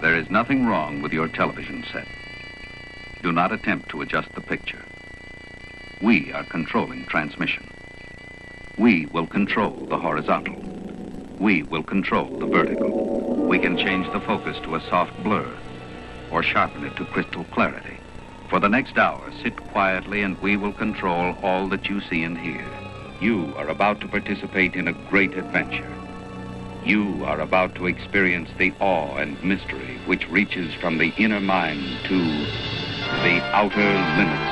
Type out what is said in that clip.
There is nothing wrong with your television set. Do not attempt to adjust the picture. We are controlling transmission. We will control the horizontal. We will control the vertical. We can change the focus to a soft blur or sharpen it to crystal clarity. For the next hour, sit quietly and we will control all that you see and hear. You are about to participate in a great adventure. You are about to experience the awe and mystery which reaches from the inner mind to the outer limits